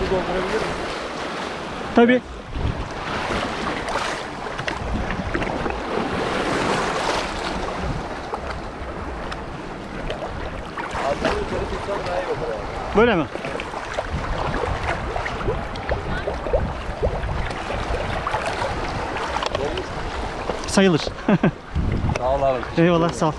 Nasıl dondurabilir misin? Tabii. Abi yukarı tutsan daha iyi olur abi. Böyle mi? Sayılır. Sağ ol abi. Eyvallah sağ ol.